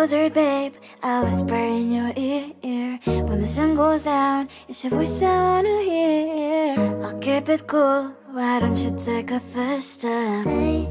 closer, babe. I whisper in your ear. When the sun goes down It's your voice I wanna hear. I'll keep it cool. Why don't you take a first step?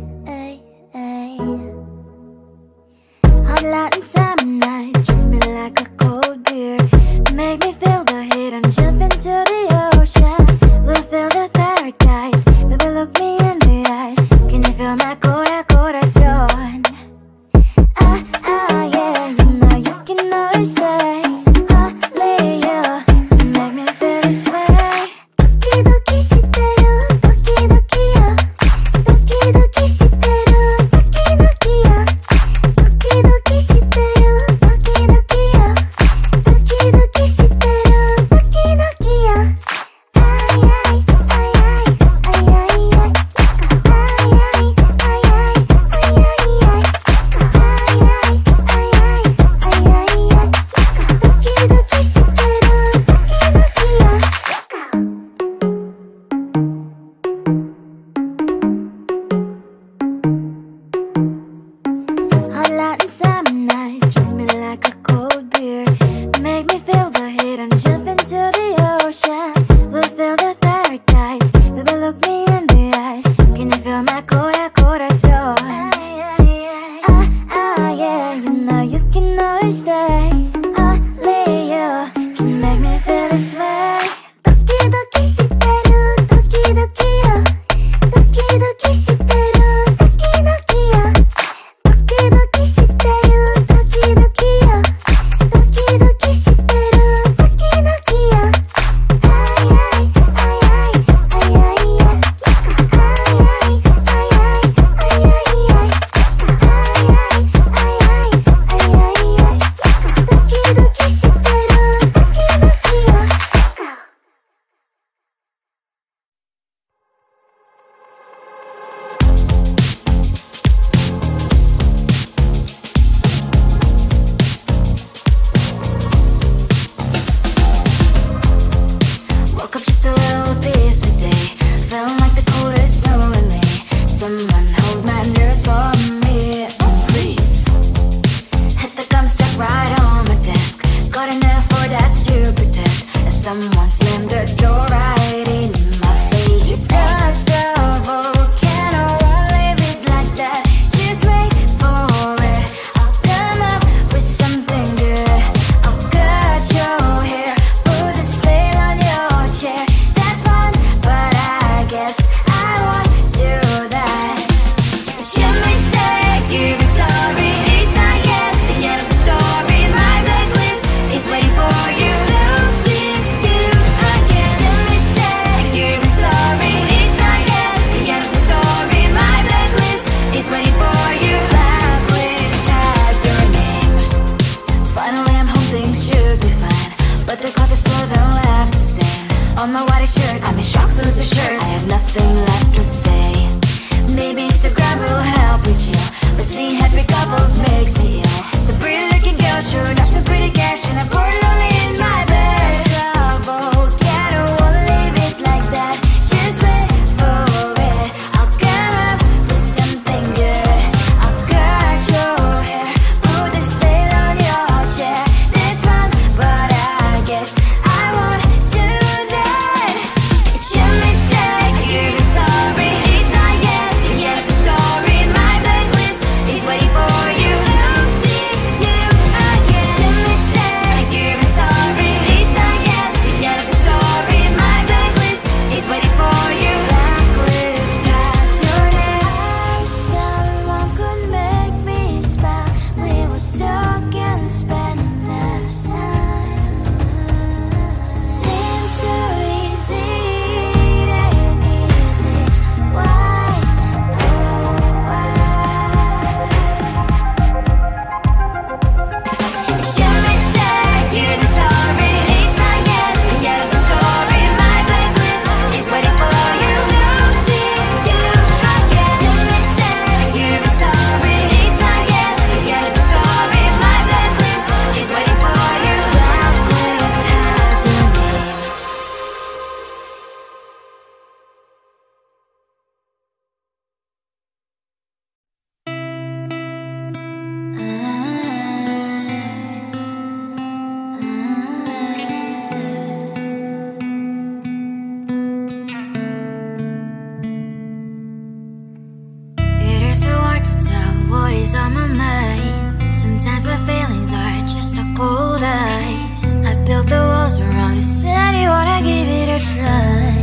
what is on my mind. Sometimes my feelings are just a cold ice. I built the walls around a city, wanna give it a try.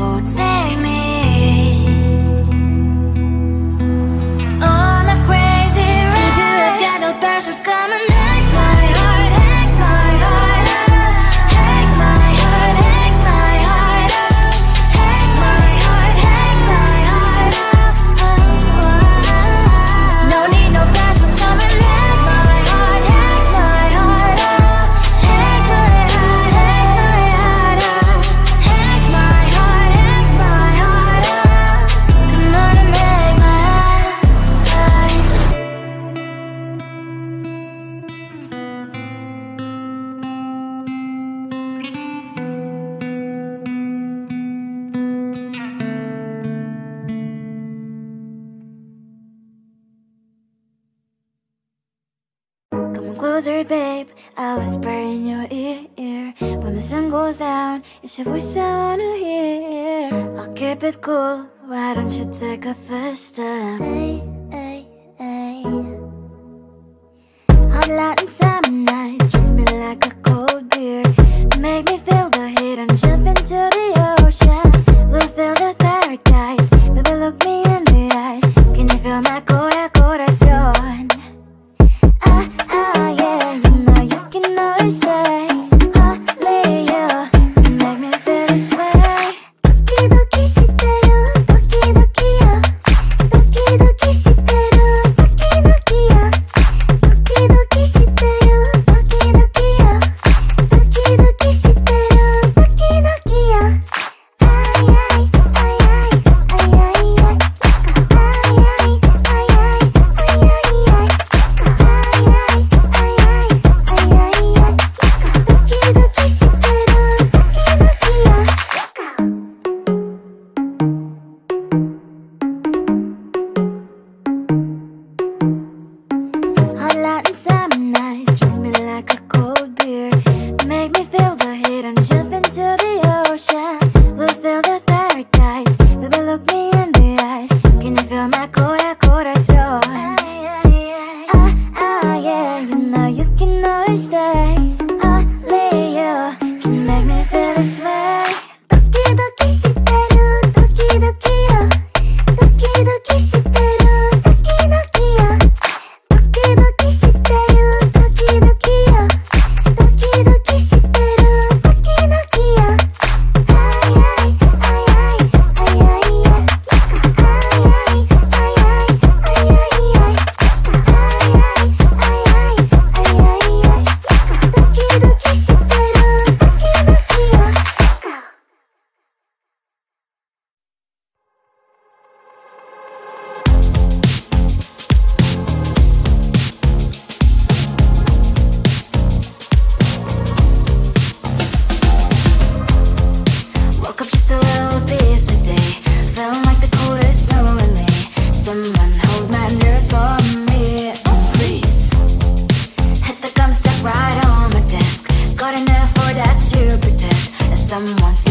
cold. Say babe. I whisper in your ear. When the sun goes down It's your voice I wanna hear. I'll keep it cool. Why don't you take a first step Hey, hey, hey. Hot light and summer night someone